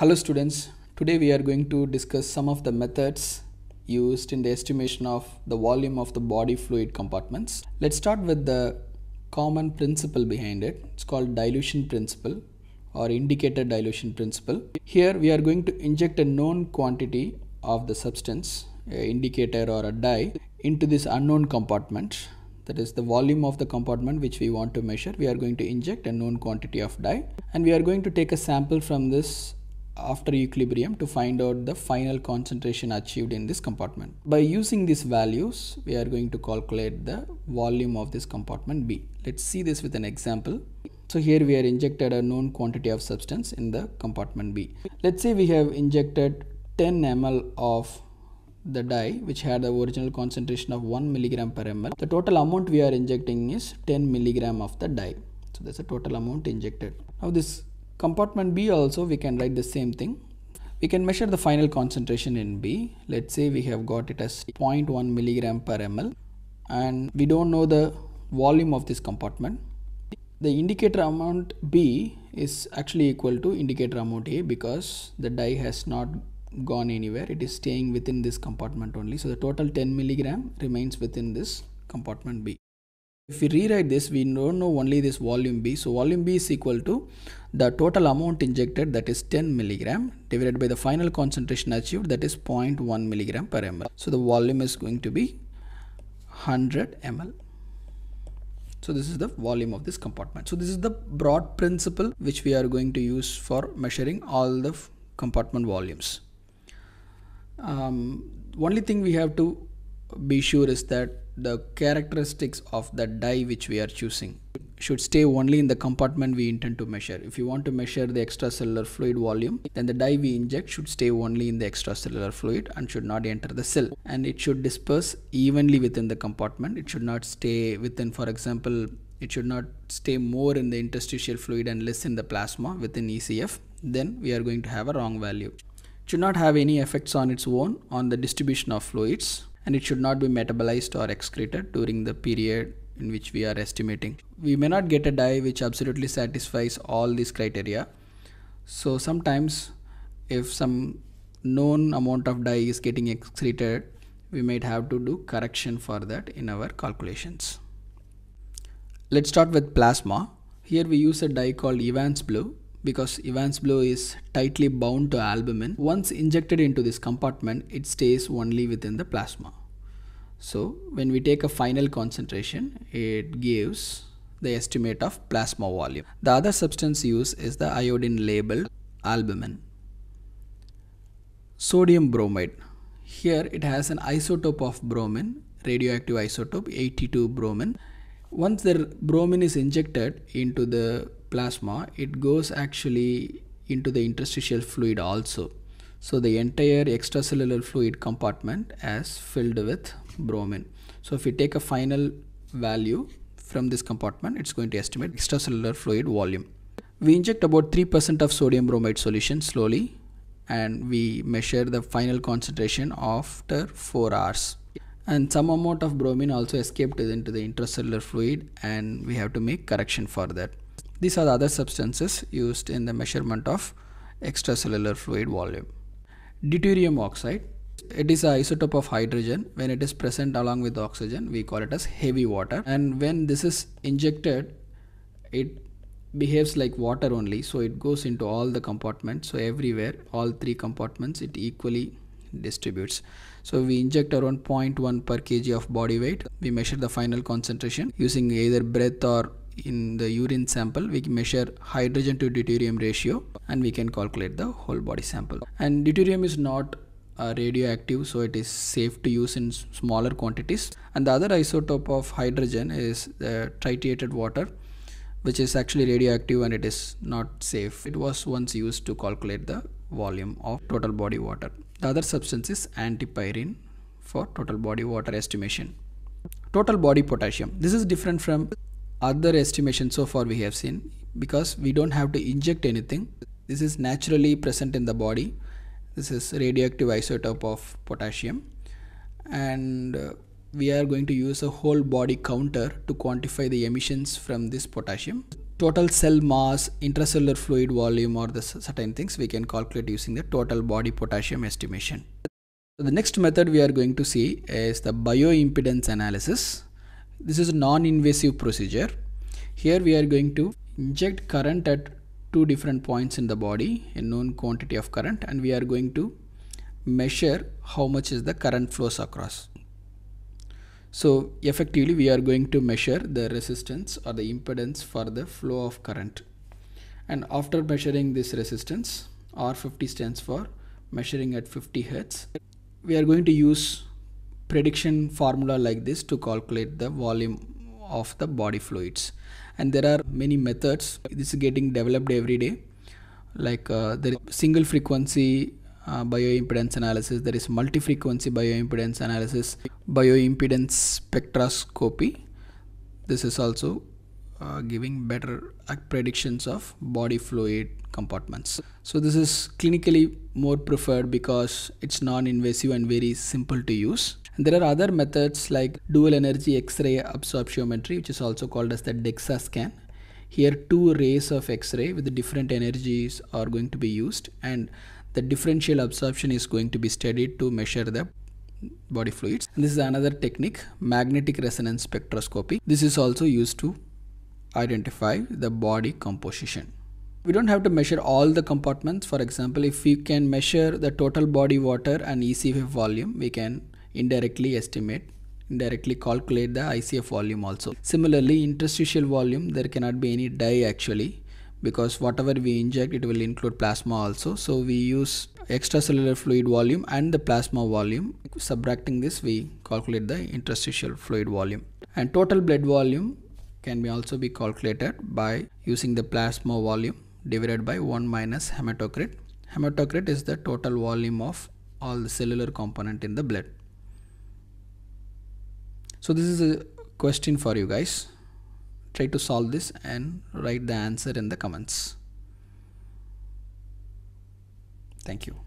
Hello students, today we are going to discuss some of the methods used in the estimation of the volume of the body fluid compartments. Let's start with the common principle behind it. It's called dilution principle or indicator dilution principle. Here we are going to inject a known quantity of the substance, indicator or a dye into this unknown compartment that is the volume of the compartment which we want to measure we are going to inject a known quantity of dye and we are going to take a sample from this after equilibrium to find out the final concentration achieved in this compartment. By using these values, we are going to calculate the volume of this compartment B. Let's see this with an example. So here we are injected a known quantity of substance in the compartment B. Let's say we have injected 10 ml of the dye which had the original concentration of 1 milligram per ml. The total amount we are injecting is 10 milligram of the dye. So that's the total amount injected. Now this compartment B also we can write the same thing. We can measure the final concentration in B. Let's say we have got it as 0.1 milligram per ml and we don't know the volume of this compartment. The indicator amount B is actually equal to indicator amount A because the dye has not gone anywhere. It is staying within this compartment only. So the total 10 milligram remains within this compartment B. If we rewrite this, we don't know only this volume B. So volume B is equal to the total amount injected that is 10 milligram divided by the final concentration achieved that is 0.1 milligram per ml. So the volume is going to be 100 ml. So this is the volume of this compartment. So this is the broad principle which we are going to use for measuring all the compartment volumes. Um, only thing we have to be sure is that the characteristics of the dye which we are choosing should stay only in the compartment we intend to measure. If you want to measure the extracellular fluid volume, then the dye we inject should stay only in the extracellular fluid and should not enter the cell. And it should disperse evenly within the compartment. It should not stay within, for example, it should not stay more in the interstitial fluid and less in the plasma within ECF. Then we are going to have a wrong value. It should not have any effects on its own on the distribution of fluids and it should not be metabolized or excreted during the period in which we are estimating. We may not get a dye which absolutely satisfies all these criteria. So sometimes if some known amount of dye is getting excreted, we might have to do correction for that in our calculations. Let's start with plasma. Here we use a dye called Evans blue because Evans blue is tightly bound to albumin. Once injected into this compartment, it stays only within the plasma. So when we take a final concentration, it gives the estimate of plasma volume. The other substance used is the iodine labeled albumin. Sodium bromide. Here it has an isotope of bromine, radioactive isotope 82 bromine. Once the bromine is injected into the plasma, it goes actually into the interstitial fluid also. So the entire extracellular fluid compartment is filled with bromine. So if we take a final value from this compartment, it's going to estimate extracellular fluid volume. We inject about 3% of sodium bromide solution slowly and we measure the final concentration after 4 hours. And some amount of bromine also escaped into the intracellular fluid and we have to make correction for that. These are the other substances used in the measurement of extracellular fluid volume. Deuterium oxide it is an isotope of hydrogen. When it is present along with oxygen we call it as heavy water. And when this is injected it behaves like water only. So it goes into all the compartments. So everywhere all three compartments it equally distributes. So we inject around 0.1 per kg of body weight. We measure the final concentration using either breath or in the urine sample we measure hydrogen to deuterium ratio and we can calculate the whole body sample. And deuterium is not uh, radioactive so it is safe to use in smaller quantities. And the other isotope of hydrogen is tritiated water which is actually radioactive and it is not safe. It was once used to calculate the volume of total body water. The other substance is antipyrine for total body water estimation. Total body potassium. This is different from other estimation so far we have seen because we don't have to inject anything this is naturally present in the body this is radioactive isotope of potassium and uh, we are going to use a whole body counter to quantify the emissions from this potassium total cell mass, intracellular fluid volume or the certain things we can calculate using the total body potassium estimation. The next method we are going to see is the bioimpedance analysis. This is a non-invasive procedure. Here we are going to inject current at two different points in the body, a known quantity of current and we are going to measure how much is the current flows across. So effectively we are going to measure the resistance or the impedance for the flow of current. And after measuring this resistance, R50 stands for measuring at 50 Hertz. We are going to use prediction formula like this to calculate the volume of the body fluids. And there are many methods. This is getting developed every day. Like uh, the single frequency uh, bioimpedance analysis, there is multi-frequency bioimpedance analysis, bioimpedance spectroscopy. This is also uh, giving better predictions of body fluid compartments. So this is clinically more preferred because it's non-invasive and very simple to use. And there are other methods like dual energy X-ray absorptiometry, which is also called as the DEXA scan. Here two rays of X-ray with different energies are going to be used and the differential absorption is going to be studied to measure the body fluids. And this is another technique, magnetic resonance spectroscopy. This is also used to identify the body composition. We don't have to measure all the compartments. For example, if we can measure the total body water and ECF volume, we can indirectly estimate indirectly calculate the ICF volume also. Similarly, interstitial volume, there cannot be any dye actually because whatever we inject it will include plasma also so we use extracellular fluid volume and the plasma volume subtracting this we calculate the interstitial fluid volume and total blood volume can be also be calculated by using the plasma volume divided by 1 minus hematocrit. Hematocrit is the total volume of all the cellular component in the blood. So this is a question for you guys. Try to solve this and write the answer in the comments. Thank you